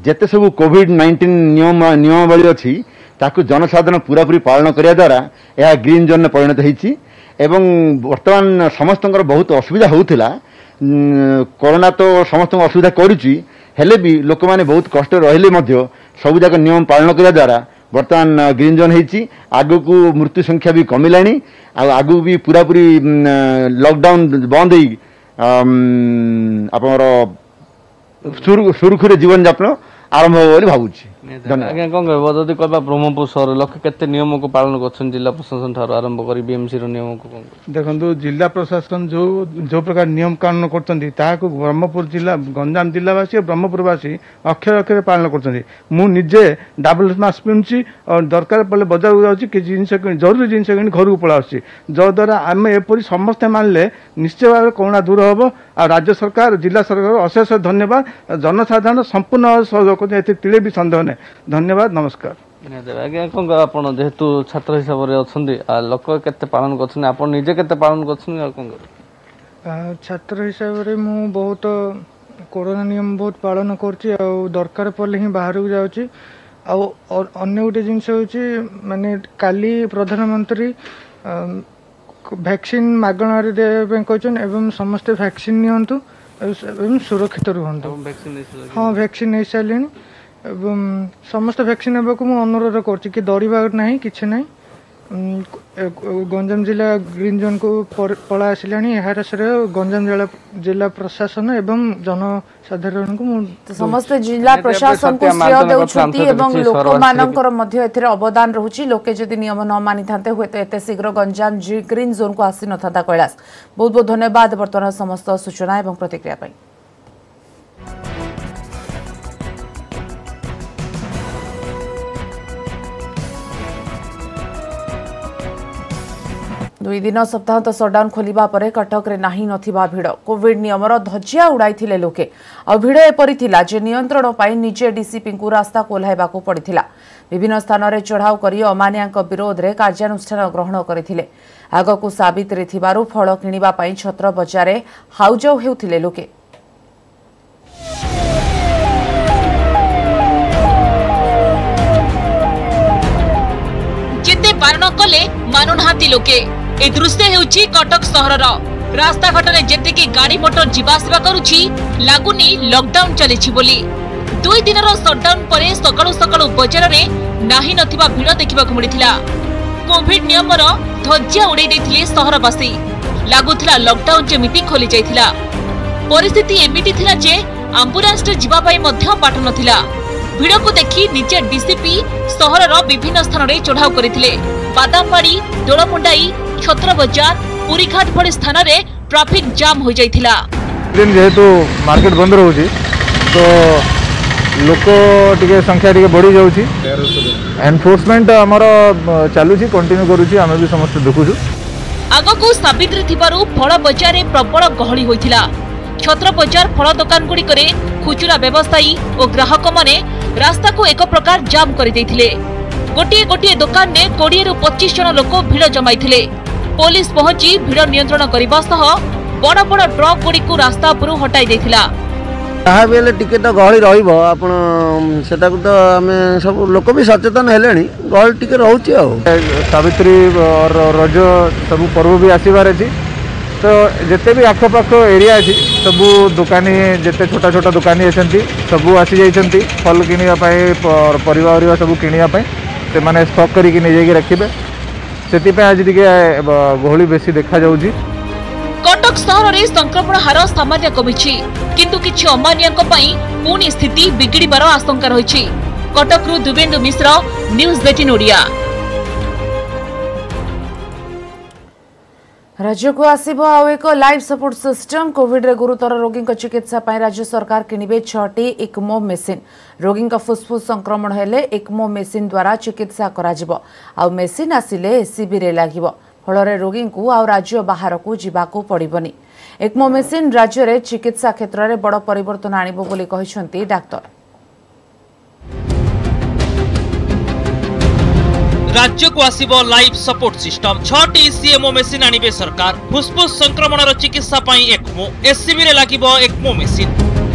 ଯେତେ ସବୁ କୋଭିଡ୍ ନାଇଣ୍ଟିନ୍ ନିୟମ ନିୟମାବଳୀ ଅଛି ତାକୁ ଜନସାଧାରଣ ପୁରାପୁରି ପାଳନ କରିବା ଦ୍ୱାରା ଏହା ଗ୍ରୀନ୍ ଜୋନ୍ରେ ପରିଣତ ହୋଇଛି ଏବଂ ବର୍ତ୍ତମାନ ସମସ୍ତଙ୍କର ବହୁତ ଅସୁବିଧା ହେଉଥିଲା করোনা তো সমস্ত অসুবিধা করুଛି ହେଲେ ବି ଲୋକମାନେ ବହୁତ କଷ୍ଟରେ ରହିଲେ ମଧ୍ୟ ସବୁଯାକ ନିୟମ ପାଳନ କରିବା ଦ୍ୱାରା ବର୍ତ୍ତମାନ ଗ୍ରୀନ୍ ଜୋନ୍ ହେଇଛି ଆଗକୁ ମୃତ୍ୟୁ ସଂଖ୍ୟା ବି କମିଲାଣି ଆଉ ଆଗକୁ ବି ପୁରାପୁରି ଲକଡାଉନ୍ ବନ୍ଦ ହେଇ ଆପଣଙ୍କର ସୁରୁଖୁରୁରେ ଜୀବନଯାପନ ଆରମ୍ଭ ହେବ ବୋଲି ଭାବୁଛି ଆଜ୍ଞା କ'ଣ କହିବ ଯଦି କହିବା ବ୍ରହ୍ମପୁର ସହର ଲକ୍ଷ୍ୟ କେତେ ନିୟମକୁ ପାଳନ କରୁଛନ୍ତି ଜିଲ୍ଲା ପ୍ରଶାସନ ଠାରୁ ଆରମ୍ଭ କରି ବିଏମ୍ସିର ନିୟମକୁ ଦେଖନ୍ତୁ ଜିଲ୍ଲା ପ୍ରଶାସନ ଯେଉଁ ଯେଉଁ ପ୍ରକାର ନିୟମ କାନୁନ କରୁଛନ୍ତି ତାହାକୁ ବ୍ରହ୍ମପୁର ଜିଲ୍ଲା ଗଞ୍ଜାମ ଜିଲ୍ଲାବାସୀ ଓ ବ୍ରହ୍ମପୁରବାସୀ ଅକ୍ଷର ଅକ୍ଷରେ ପାଳନ କରୁଛନ୍ତି ମୁଁ ନିଜେ ଡାବଲ ମାସ୍କ ପିନ୍ଧୁଛି ଆଉ ଦରକାର ପଡ଼ିଲେ ବଜାରକୁ ଯାଉଛି କିଛି ଜିନିଷ କିଣି ଜରୁରୀ ଜିନିଷ କିଣି ଘରକୁ ପଳା ଆସୁଛି ଯଦ୍ୱାରା ଆମେ ଏପରି ସମସ୍ତେ ମାନିଲେ ନିଶ୍ଚୟ ଭାବରେ କରୋନା ଦୂର ହେବ ଆଉ ରାଜ୍ୟ ସରକାର ଜିଲ୍ଲା ସରକାର ଅଶେଷ ଧନ୍ୟବାଦ ଜନସାଧାରଣ ସମ୍ପୂର୍ଣ୍ଣ ସହଯୋଗ କରୁଛନ୍ତି ଏଥିରେ ତିଳେ ବି ସନ୍ଦେହ ନାହିଁ ଧନ୍ୟବାଦ ନମସ୍କାର ଆଜ୍ଞା କ'ଣ ଆପଣ ଯେହେତୁ ଛାତ୍ର ହିସାବରେ ଅଛନ୍ତି ଲୋକ କେତେ ପାଳନ କରୁଛନ୍ତି ଆପଣ ନିଜେ କେତେ ପାଳନ କରୁଛନ୍ତି ଆଉ କ'ଣ ଛାତ୍ର ହିସାବରେ ମୁଁ ବହୁତ କରୋନା ନିୟମ ବହୁତ ପାଳନ କରୁଛି ଆଉ ଦରକାର ପଡ଼ିଲେ ହିଁ ବାହାରକୁ ଯାଉଛି ଆଉ ଅନ୍ୟ ଗୋଟେ ଜିନିଷ ହେଉଛି ମାନେ କାଲି ପ୍ରଧାନମନ୍ତ୍ରୀ ଭ୍ୟାକ୍ସିନ୍ ମାଗଣାରେ ଦେବା ପାଇଁ କହିଛନ୍ତି ଏବଂ ସମସ୍ତେ ଭ୍ୟାକ୍ସିନ୍ ନିଅନ୍ତୁ ଏବଂ ସୁରକ୍ଷିତ ରୁହନ୍ତୁ ହଁ ଭ୍ୟାକ୍ସିନ୍ ନେଇସାରିଲେଣି ଏବଂ ସମସ୍ତ ଭ୍ୟାକ୍ସିନ୍ ନେବାକୁ ମୁଁ ଅନୁରୋଧ କରୁଛି କି ଡରିବାର ନାହିଁ କିଛି ନାହିଁ ଗଞ୍ଜାମ ଜିଲ୍ଲା ଗ୍ରୀନ୍ ଜୋନ୍କୁ ପଳାଇ ଆସିଲାଣି ଏହାର ଶ୍ରେୟ ଗଞ୍ଜାମ ଜିଲ୍ଲା ଜିଲ୍ଲା ପ୍ରଶାସନ ଏବଂ ଜନସାଧାରଣଙ୍କୁ ମୁଁ ସମସ୍ତେ ଜିଲ୍ଲା ପ୍ରଶାସନକୁ ଶ୍ରେୟ ଦେଉଛନ୍ତି ଏବଂ ଲୋକମାନଙ୍କର ମଧ୍ୟ ଏଥିରେ ଅବଦାନ ରହୁଛି ଲୋକେ ଯଦି ନିୟମ ନ ମାନିଥାନ୍ତେ ହୁଏତ ଏତେ ଶୀଘ୍ର ଗଞ୍ଜାମ ଗ୍ରୀନ୍ ଜୋନ୍କୁ ଆସିନଥାନ୍ତା କୈଳାସ ବହୁତ ବହୁତ ଧନ୍ୟବାଦ ବର୍ତ୍ତମାନ ସମସ୍ତ ସୂଚନା ଏବଂ ପ୍ରତିକ୍ରିୟା ପାଇଁ ଦୁଇ ଦିନ ସପ୍ତାହାନ୍ତ ସଟ୍ଡାଉନ୍ ଖୋଲିବା ପରେ କଟକରେ ନାହିଁ ନଥିବା ଭିଡ଼ କୋଭିଡ୍ ନିୟମର ଧଜିଆ ଉଡ଼ାଇଥିଲେ ଲୋକେ ଆଉ ଭିଡ଼ ଏପରି ଥିଲା ଯେ ନିୟନ୍ତ୍ରଣ ପାଇଁ ନିଜେ ଡିସିପିଙ୍କୁ ରାସ୍ତା କୋହ୍ଲାଇବାକୁ ପଡ଼ିଥିଲା ବିଭିନ୍ନ ସ୍ଥାନରେ ଚଢ଼ାଉ କରି ଅମାନିଆଙ୍କ ବିରୋଧରେ କାର୍ଯ୍ୟାନୁଷ୍ଠାନ ଗ୍ରହଣ କରିଥିଲେ ଆଗକୁ ସାବିତ୍ରୀ ଥିବାରୁ ଫଳ କିଣିବା ପାଇଁ ଛତ୍ର ବଜାରରେ ହାଉଜାଉ ହେଉଥିଲେ ଲୋକେ ଯେତେ ବାରଣ କଲେ ମାନୁନାହାନ୍ତି ଲୋକେ ଏ ଦୃଶ୍ୟ ହେଉଛି କଟକ ସହରର ରାସ୍ତାଘାଟରେ ଯେତିକି ଗାଡି ମଟର ଯିବା ଆସିବା କରୁଛି ଲାଗୁନି ଲକଡାଉନ ଚାଲିଛି ବୋଲି ଦୁଇ ଦିନର ସଟଡାଉନ ପରେ ସକାଳୁ ସକାଳୁ ବଜାରରେ ନାହିଁ ନଥିବା ଭିଡ଼ ଦେଖିବାକୁ ମିଳିଥିଲା କୋଭିଡ ନିୟମର ଧ୍ୱଜା ଉଡ଼େଇ ଦେଇଥିଲେ ସହରବାସୀ ଲାଗୁଥିଲା ଲକଡାଉନ ଯେମିତି ଖୋଲି ଯାଇଥିଲା ପରିସ୍ଥିତି ଏମିତି ଥିଲା ଯେ ଆମ୍ବୁଲାନ୍ସରେ ଯିବା ପାଇଁ ମଧ୍ୟ ବାଟ ନଥିଲା ଭିଡ଼କୁ ଦେଖି ନିଜେ ଡିସିପି ସହରର ବିଭିନ୍ନ ସ୍ଥାନରେ ଚଢ଼ାଉ କରିଥିଲେ ବାଦାମବାଡ଼ି ଦୋଳମୁଣ୍ଡାଇ ছত্রবজার পুরীঘাট ভি স্থানরে ট্রাফিক জাম হয়ে যাই ট্রেন যেহেতু মার্কেট বন্ধ রয়েছে তো লোক টিকে সংখ্যা টিকে বড়ি যাচ্ছি এনফোর্সমেন্ট আমার চালুছি কন্টিনিউ করুছি আমি বি সমস্ত দেখুছু আগকু সাবিত্রী থিবারু ফল বজারে প্রবল গহলি হয়েছিল ছত্রবজার ফল দোকান গুড়িকরে খুচুরা ব্যবসায়ী ও গ্রাহক মানে রাস্তাকু এক প্রকার জাম করে গোটিয়ে গোটিয়ে দোকানে কোড়িয়ে পঁচিশ জন লোক ভিড় জমাইলে पुलिस पहुंची भिड़ नियंत्रण करने बड़ बड़ ट्रक गुड़ी रास्ता उपुर हटाई टे आम सब लोक भी सचेतन है सवित्री रज सब पर्व भी आसवर जिते भी आखपाख एरिया सब दुकानी जिते छोटा छोटा दुकानी अच्छा सब आसी जाती फल कि पर सब किणवाई रखे आज गहली बेसी देखा कटक संक्रमण हार सामान्य कमी कि अमानिया पुणी स्थिति बिगड़ आशंका रही कटकु दुबेन्दु मिश्र न्यूज एटीन ओडिया ରାଜ୍ୟକୁ ଆସିବ ଆଉ ଏକ ଲାଇଫ୍ ସପୋର୍ଟ ସିଷ୍ଟମ୍ କୋଭିଡ୍ରେ ଗୁରୁତର ରୋଗୀଙ୍କ ଚିକିତ୍ସା ପାଇଁ ରାଜ୍ୟ ସରକାର କିଣିବେ ଛଅଟି ଇକ୍ମୋ ମେସିନ୍ ରୋଗୀଙ୍କ ଫୁସ୍ଫୁସ୍ ସଂକ୍ରମଣ ହେଲେ ଇକ୍ମୋ ମେସିନ୍ ଦ୍ୱାରା ଚିକିତ୍ସା କରାଯିବ ଆଉ ମେସିନ୍ ଆସିଲେ ଏସ୍ସିବିରେ ଲାଗିବ ଫଳରେ ରୋଗୀଙ୍କୁ ଆଉ ରାଜ୍ୟ ବାହାରକୁ ଯିବାକୁ ପଡ଼ିବନି ଇକ୍ମୋ ମେସିନ୍ ରାଜ୍ୟରେ ଚିକିତ୍ସା କ୍ଷେତ୍ରରେ ବଡ଼ ପରିବର୍ତ୍ତନ ଆଣିବ ବୋଲି କହିଛନ୍ତି ଡାକ୍ତର राज्य को आसब life support system ECMO machine आने सरकार फुसफुस संक्रमण चिकित्सा एकमो एससीबी लगे एकमो मेसीन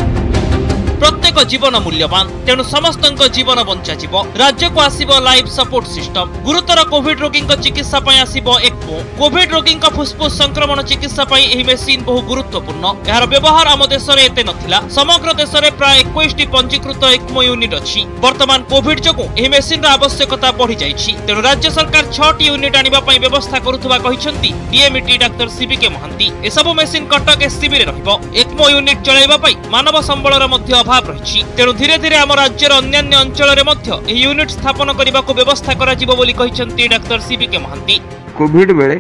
প্রত্যেক জীবন মূল্যবান তেণু সমস্ত জীবন বঞ্চাযিব রাজ্যক আসব লাইফ সপোর্ট সিষ্টম গুরুতর কোভিড রোগী চিকিৎসা আসব একমো কোভিড রোগী ফুসফুস সংক্রমণ চিকিৎসা এই মেসিন বহু গুরুত্বপূর্ণ এর ব্যবহার আম দেশের এতে নথিলা সমগ্র দেশের প্রায় একুশটি পঞ্জীকৃত একমো ইউনিট অছি বর্তমান কোভিড যোগ এই মেসিনর আবশ্যকতা বড়ি যাই তেণু রাজ্য সরকার ছটি ইউনিট আনিবা পাই ব্যবস্থা করুথবা କହିଛନ୍ତି ଡିଏମ୍ଇଟି ଡାକ୍ତର ସିବିକେ ମହାନ୍ତି ଏସବୁ ମେସିନ୍ କଟକ ଏସ୍ସିବିରେ ରହିବ ଏକ୍ମୋ ୟୁନିଟ୍ ଚଳାଇବା ପାଇଁ ମାନବ ସମ୍ବଳର ମଧ୍ୟ ଅଭାବ অভাব রয়েছে তেণু ধীরে ধীরে আমার রাজ্যের অন্যান্য অঞ্চলের মধ্যে এই ইউনিট স্থাপন করা ব্যবস্থা করা বলে ডাক্তার সিবি কে মহান্তি কোভিড বেড়ে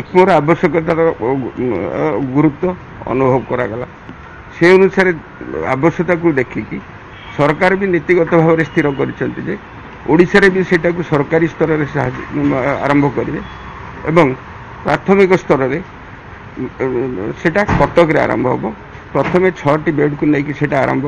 এক্মোর আবশ্যকতার গুরুত্ব অনুভব করা গলা সে অনুসারে আবশ্যকতাকে দেখিকি সরকার বি নীতিগত ভাবে স্থির করেছেন যে ওড়িশারে বি সেটাকে সরকারি স্তরের আরম্ভ করবে এবং প্রাথমিক স্তরের সেটা কটকরে আরম্ভ হব ପ୍ରଥମେ ଛଅଟି ବେଡ୍କୁ ନେଇକି ସେଇଟା ଆରମ୍ଭ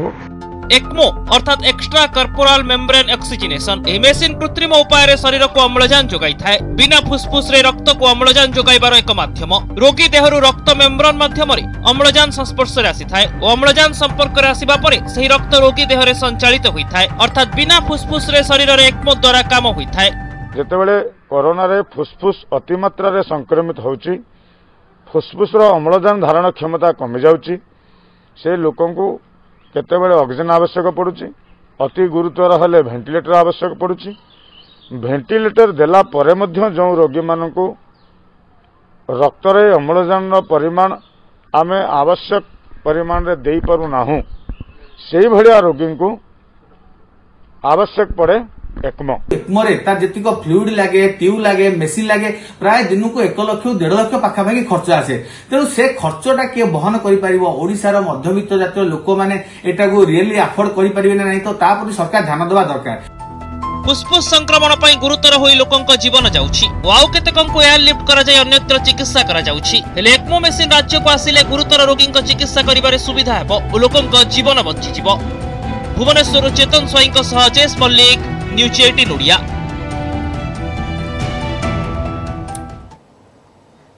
ଏକ୍ମୋ ଅର୍ଥାତ୍ ଏକ୍ସଟ୍ରା କର୍ପୋରାଲ ମେମ୍ବ୍ରେନ୍ ଅକ୍ସିଜେନେସନ୍ ଏହି ମେସିନ୍ କୃତ୍ରିମ ଉପାୟରେ ଶରୀରକୁ ଅମ୍ଳଜାନ ଯୋଗାଇଥାଏ ବିନା ଫୁସ୍ଫୁସ୍ରେ ରକ୍ତକୁ ଅମ୍ଳଜାନ ଯୋଗାଇବାର ଏକ ମାଧ୍ୟମ ରୋଗୀ ଦେହରୁ ରକ୍ତ ମେମ୍ବ୍ରେନ୍ ମାଧ୍ୟମରେ ଅମ୍ଳଜାନ ସଂସ୍ପର୍ଶରେ ଆସିଥାଏ ଓ ଅମ୍ଳଜାନ ସମ୍ପର୍କରେ ଆସିବା ପରେ ସେହି ରକ୍ତ ରୋଗୀ ଦେହରେ ସଞ୍ଚାଳିତ ହୋଇଥାଏ ଅର୍ଥାତ୍ ବିନା ଫୁସ୍ଫୁସ୍ରେ ଶରୀରରେ ଏକ୍ମୋ ଦ୍ୱାରା କାମ ହୋଇଥାଏ ଯେତେବେଳେ କରୋନାରେ ଫୁସ୍ଫୁସ୍ ଅତିମାତ୍ରାରେ ସଂକ୍ରମିତ ହେଉଛି ଫୁସ୍ଫୁସ୍ର ଅମ୍ଳଜାନ ଧାରଣ କ୍ଷମତା କମିଯାଉଛି ସେ ଲୋକଙ୍କୁ କେତେବେଳେ ଅକ୍ସିଜେନ୍ ଆବଶ୍ୟକ ପଡ଼ୁଛି ଅତି ଗୁରୁତର ହେଲେ ଭେଣ୍ଟିଲେଟର ଆବଶ୍ୟକ ପଡ଼ୁଛି ଭେଣ୍ଟିଲେଟର ଦେଲା ପରେ ମଧ୍ୟ ଯେଉଁ ରୋଗୀମାନଙ୍କୁ ରକ୍ତରେ ଅମ୍ଳଜାନର ପରିମାଣ ଆମେ ଆବଶ୍ୟକ ପରିମାଣରେ ଦେଇପାରୁନାହୁଁ ସେଇଭଳିଆ ରୋଗୀଙ୍କୁ ଆବଶ୍ୟକ ପଡ଼େ ফ্লুইড লাগে টিউ লাগে মেসিন লাগে প্রায় দিনকু এক লক্ষ দেড় লক্ষ পাখাপাখি খরচ আসে তেমন সে খরচটা কে বহন করে পাব ওড়িশার মধ্যবিত্ত জাতীয় লোক মানে এটা রিয়েলি আফোর্ড করে করিপারিবে না তো তা সরকার ধ্যান দেওয়া দরকার ফুসফুস সংক্রমণ গুরুতর হয়ে লোক জীবন যাচ্ছি ও আউ কেতকঙ্ক এয়ারলিফ্ট করা যাই অন্যত্র চিকিৎসা করা যাচ্ছি হলে একমো মেসিন রাজ্যক আসলে গুরুতর রোগী চিকিৎসা করিবার সুবিধা হব ও লোক জীবন বঞ্চিযিব ভুবনেশ্বর চেতন ସ୍ୱାଇଁଙ୍କ ସହ ଜେସ୍ Mallick News eighteen Odia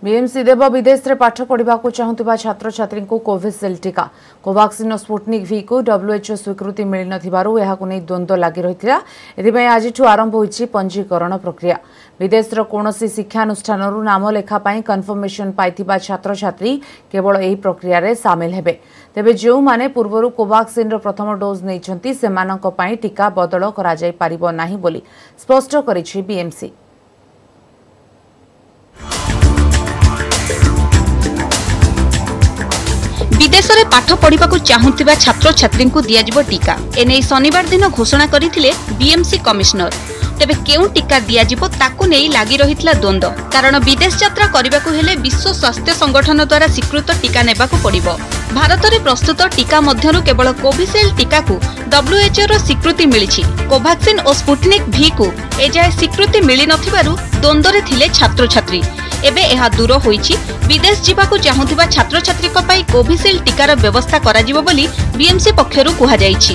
BMC ଦେବ ବିଦେଶରେ ପାଠ ପଢ଼ିବାକୁ ଚାହୁଁଥିବା ଛାତ୍ରଛାତ୍ରୀଙ୍କୁ କୋଭିସିଲ୍ ଟିକା କୋଭାକ୍ସିନ୍ ଓ ସ୍ପୁଟନିକ୍ ଭିକୁ ଡବ୍ଲ୍ୟୁଏଚ୍ଓ ସ୍ୱୀକୃତି ମିଳିନଥିବାରୁ ଏହାକୁ ନେଇ ଦ୍ୱନ୍ଦ୍ୱ ଲାଗି ରହିଥିଲା ଏଥିପାଇଁ ଆଜିଠୁ ଆରମ୍ଭ ହୋଇଛି ପଞ୍ଜୀକରଣ ପ୍ରକ୍ରିୟା ବିଦେଶର କୌଣସି ଶିକ୍ଷାନୁଷ୍ଠାନରୁ ନାମ ଲେଖା ପାଇଁ କନ୍ଫର୍ମେସନ୍ ପାଇଥିବା ଛାତ୍ରଛାତ୍ରୀ କେବଳ ଏହି ପ୍ରକ୍ରିୟାରେ ସାମିଲ ହେବେ ତେବେ ଯେଉଁମାନେ ପୂର୍ବରୁ କୋଭାକ୍ସିନ୍ର ପ୍ରଥମ ଡୋଜ୍ ନେଇଛନ୍ତି ସେମାନଙ୍କ ପାଇଁ ଟିକା ବଦଳ କରାଯାଇପାରିବ ନାହିଁ ବୋଲି ସ୍ପଷ୍ଟ କରିଛି ବିଏମ୍ସି ବିଦେଶରେ ପାଠ ପଢ଼ିବାକୁ ଚାହୁଁଥିବା ଛାତ୍ରଛାତ୍ରୀଙ୍କୁ ଦିଆଯିବ ଟିକା ଏନେଇ ଶନିବାର ଦିନ ଘୋଷଣା କରିଥିଲେ ବିଏମ୍ସି କମିଶନର ତେବେ କେଉଁ ଟିକା ଦିଆଯିବ ତାକୁ ନେଇ ଲାଗି ରହିଥିଲା ଦ୍ୱନ୍ଦ୍ୱ କାରଣ ବିଦେଶ ଯାତ୍ରା କରିବାକୁ ହେଲେ ବିଶ୍ୱ ସ୍ୱାସ୍ଥ୍ୟ ସଂଗଠନ ଦ୍ୱାରା ସ୍ୱୀକୃତ ଟିକା ନେବାକୁ ପଡ଼ିବ ଭାରତରେ ପ୍ରସ୍ତୁତ ଟିକା ମଧ୍ୟରୁ କେବଳ କୋଭିସିଲ୍ଡ ଟିକାକୁ ଡବ୍ଲ୍ୟୁଏଚ୍ଓର ସ୍ୱୀକୃତି ମିଳିଛି କୋଭାକ୍ସିନ୍ ଓ ସ୍ପୁଟନିକ୍ ଭିକୁ ଏଯାଏ ସ୍ୱୀକୃତି ମିଳିନଥିବାରୁ ଦ୍ୱନ୍ଦ୍ୱରେ ଥିଲେ ଛାତ୍ରଛାତ୍ରୀ ଏବେ ଏହା ଦୂର ହୋଇଛି ବିଦେଶ ଯିବାକୁ ଚାହୁଁଥିବା ଛାତ୍ରଛାତ୍ରୀଙ୍କ ପାଇଁ କୋଭିସିଲ୍ଡ ଟିକାର ବ୍ୟବସ୍ଥା କରାଯିବ ବୋଲି ବିଏମ୍ସି ପକ୍ଷରୁ କୁହାଯାଇଛି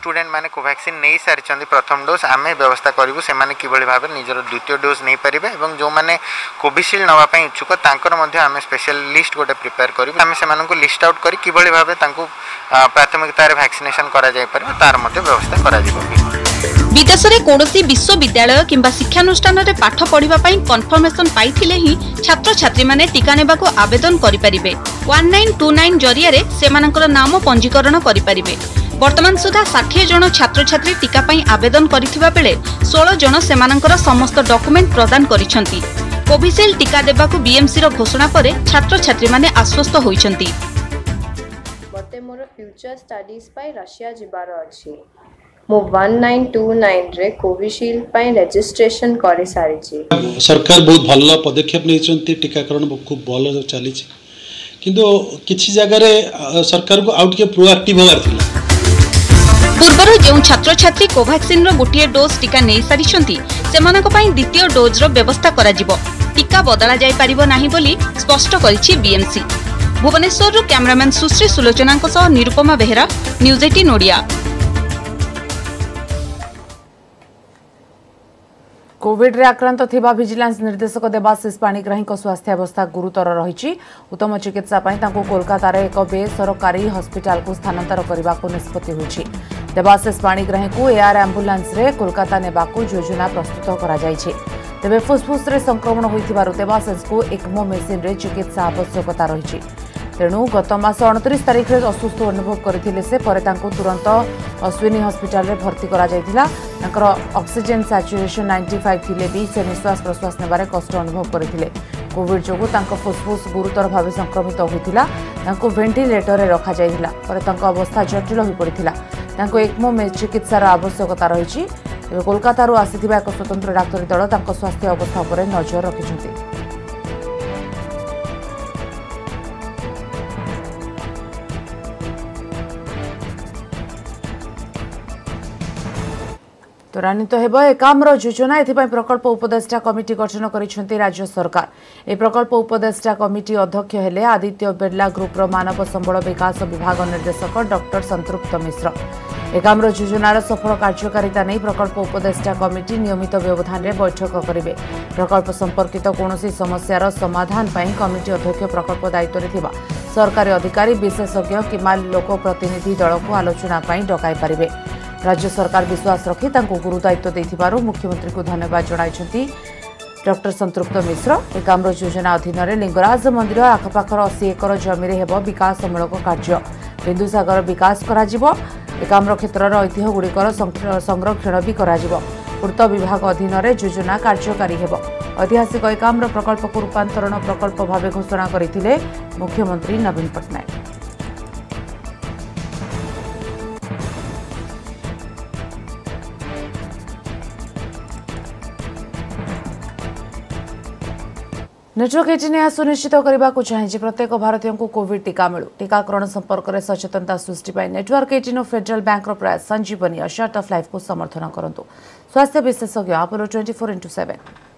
স্টুডেন্ট মানে কোভ্যাক্সিন নেই সারিছেন প্রথম ডোজ আমি ব্যবস্থা করবু সে কিভাবে ভাবে নিজের দ্বিতীয় ডোজ নেইপারে এবং যে কোভিশিল্ড নেওয়া ইচ্ছুক তাঁর মধ্যে আমি স্পেশাল লিষ্ট গোটে প্রিপেয়ার করবু আমি সে লিষ্ট আউট করে কিভাবে ভাবে তাঁকু প্রাথমিকতার ভ্যাকসিনেসন করা যাইপার তার মধ্যে ব্যবস্থা করা যাব বিদেশে কৌশি বিশ্ববিদ্যালয় কিংবা শিক্ষানুষ্ঠানের পাঠ পড়া কনফর্মেসন পাইলে হি ছাত্রছাত্রী মানে টিকা নেওয়া আবেদন করে ওয়ান নাইন টু নাইন জরিয়া সে নাম পঞ্জীকরণ করে বর্তমান সুদ্ধা ষাঠিয়ে জন ছাত্রছাত্রী টিকা পাই আবেদন করিଥିବା বেলে ষোল জন সেমানଙ୍କର সমস্ত ডকুমেন্ট প্রদান করেছেন কোভিশিল্ড টিকা দেবাকু বিএমসির ঘোষণা পরে ছাত্রছাত্রীମାନେ আশ্বস্ত হয়েছেন মতে মোর ফিউচর স্টাডিজ পাই রাশিয়া যাবার অছি মু 1929 রে কোভিশিল্ড পাই রেজিস্ট্রেশন করে সারিছি সরকার বহুত ভাল পদক্ষেপ নেইছন্তি টিকাকরণ খুব ভাল চালিছি কিন্তু কিছু জায়গায় সরকারকে আউ টিকে প্রোআক্টিভ হবার লা ପୂର୍ବରୁ ଯେଉଁ ଛାତ୍ରଛାତ୍ରୀ କୋଭାକ୍ସିନ୍ର ଗୋଟିଏ ଡୋଜ୍ ଟିକା ନେଇସାରିଛନ୍ତି ସେମାନଙ୍କ ପାଇଁ ଦ୍ୱିତୀୟ ଡୋଜ୍ର ବ୍ୟବସ୍ଥା କରାଯିବ ଟିକା ବଦଳାଯାଇପାରିବ ନାହିଁ ବୋଲି ସ୍ପଷ୍ଟ କରିଛି ବିଏମ୍ସି ଭୁବନେଶ୍ୱରରୁ କ୍ୟାମେରାମ୍ୟାନ୍ ସୁଶ୍ରୀ ସୁଲୋଚନାଙ୍କ ସହ ନିରୁପମା ବେହେରା ନ୍ୟୁଜ୍ ଏଇଟିନ୍ ଓଡ଼ିଆ କୋଭିଡ୍ରେ ଆକ୍ରାନ୍ତ ଥିବା ଭିଜିଲାନ୍ସ ନିର୍ଦ୍ଦେଶକ ଦେବାଶିଷ ପାଣିଗ୍ରାହୀଙ୍କ ସ୍ୱାସ୍ଥ୍ୟାବସ୍ଥା ଗୁରୁତର ରହିଛି ଉତ୍ତମ ଚିକିତ୍ସା ପାଇଁ ତାଙ୍କୁ କୋଲକାତାର ଏକ ବେସରକାରୀ ହସ୍ପିଟାଲକୁ ସ୍ଥାନାନ୍ତର କରିବାକୁ ନିଷ୍ପତ୍ତି ହୋଇଛି ଦେବାଶିଷ ପାଣିଗ୍ରାହୀଙ୍କୁ ଏୟାର ଆମ୍ବୁଲାନ୍ସରେ କୋଲକାତା ନେବାକୁ ଯୋଜନା ପ୍ରସ୍ତୁତ କରାଯାଇଛି ତେବେ ଫୁସ୍ଫୁସ୍ରେ ସଂକ୍ରମଣ ହୋଇଥିବାରୁ ଦେବାଶିଷଙ୍କୁ ଏକ୍ମୋ ମେସିନ୍ରେ ଚିକିତ୍ସା ଆବଶ୍ୟକତା ରହିଛି ତେଣୁ ଗତ ମାସ ଅଣତିରିଶ ତାରିଖରେ ଅସୁସ୍ଥ ଅନୁଭବ କରିଥିଲେ ସେ ପରେ ତାଙ୍କୁ ତୁରନ୍ତ ଅଶ୍ୱିନୀ ହସ୍ପିଟାଲରେ ଭର୍ତ୍ତି କରାଯାଇଥିଲା ତାଙ୍କର ଅକ୍ସିଜେନ୍ ସାଚୁରେସନ୍ ନାଇଣ୍ଟି ଫାଇଭ୍ ଥିଲେ ବି ସେ ନିଶ୍ୱାସ ପ୍ରଶ୍ୱାସ ନେବାରେ କଷ୍ଟ ଅନୁଭବ କରିଥିଲେ କୋଭିଡ୍ ଯୋଗୁଁ ତାଙ୍କ ଫୁସ୍ଫୁସ୍ ଗୁରୁତର ଭାବେ ସଂକ୍ରମିତ ହୋଇଥିଲା ତାଙ୍କୁ ଭେଣ୍ଟିଲେଟରରେ ରଖାଯାଇଥିଲା ପରେ ତାଙ୍କ ଅବସ୍ଥା ଜଟିଳ ହୋଇପଡ଼ିଥିଲା ତାଙ୍କୁ একমো চিকিৎসার আবশ্যকতা রয়েছে ତେବେ কলকাতার ଆସିଥିବା এক স্বতন্ত্র ডাক্তারী দল তাঁর স্বাস্থ্য অবস্থা উপরে নজর ରଖିଛନ୍ତି ত্বরান্বিত হব একামর যোজনা এ প্রকল্প উপদেষ্টা কমিটি গঠন করেছেন রাজ্য সরকার এই প্রকল্প উপদেষ্টা কমিটি অধ্যক্ষ হলে আদিত্য বিড়লা গ্রুপর মানব সম্বল বিকাশ বিভাগ নির্দেশক ডক্টর সন্তৃপ্ত মিশ্র একাম্র যোজনার সফল কার্যকারিতা নেই প্রকল্প উপদেষ্টা কমিটি নিয়মিত ব্যবধানে বৈঠক করবে প্রকল্প সম্পর্কিত কৌশি সমস্যার সমাধান পাই কমিটি অধ্যক্ষ প্রকল্প দায়িত্বরে থাকা সরকারি অধিকারী বিশেষজ্ঞ কিংবা লোক প্রতিনিধি দলক আলোচনা পাই ডকাই পারিবে রাজ্য সরকার বিশ্বাস রক্ষি তাঁকু গুরুদায়িত্ব দেওয়ার মুখ্যমন্ত্রী ধন্যবাদ জনাইছেন ডক্টর সন্তৃপ্ত মিশ্র একাম্র যোজনা অধীনরে লিঙ্গরাজ মন্দির আখপাখর অশী একর জমিরে হব বিকাশমূলক কার্য বিন্দুসাগর বিকাশ করা ଏକାମ୍ର କ୍ଷେତ୍ରର ଐତିହ୍ୟଗୁଡ଼ିକର ସଂରକ୍ଷଣ ବି କରାଯିବ ପୂର୍ତ୍ତ ବିଭାଗ ଅଧୀନରେ ଯୋଜନା କାର୍ଯ୍ୟକାରୀ ହେବ ଐତିହାସିକ ଏକାମ୍ର ପ୍ରକଳ୍ପକୁ ରୂପାନ୍ତରଣ ପ୍ରକଳ୍ପ ଭାବେ ଘୋଷଣା କରିଥିଲେ ମୁଖ୍ୟମନ୍ତ୍ରୀ ନବୀନ ପଟ୍ଟନାୟକ ନିଯୋଗ ଏଜେନ୍ ଏହା ସୁନିଶ୍ଚିତ କରିବାକୁ ଚାହେଁ ଯେ ପ୍ରତ୍ୟେକ ଭାରତୀୟଙ୍କୁ କୋଭିଡ୍ ଟିକା ମିଳୁ ଟିକାକରଣ ସମ୍ପର୍କରେ ସଚେତନତା ସୃଷ୍ଟି ପାଇଁ ନେଟୱାର୍କ ଏଜେନ୍ ଓ ଫେଡେରାଲ ବ୍ୟାଙ୍କର ପ୍ରୟାସ ସଞ୍ଜୀବନୀ ଓ ସଟ୍ ଅଫ୍ ଲାଇଫ୍କୁ ସମର୍ଥନ କରନ୍ତୁ ସ୍ୱାସ୍ଥ୍ୟ ବିଶେଷଜ୍ଞ Apollo twenty four into seven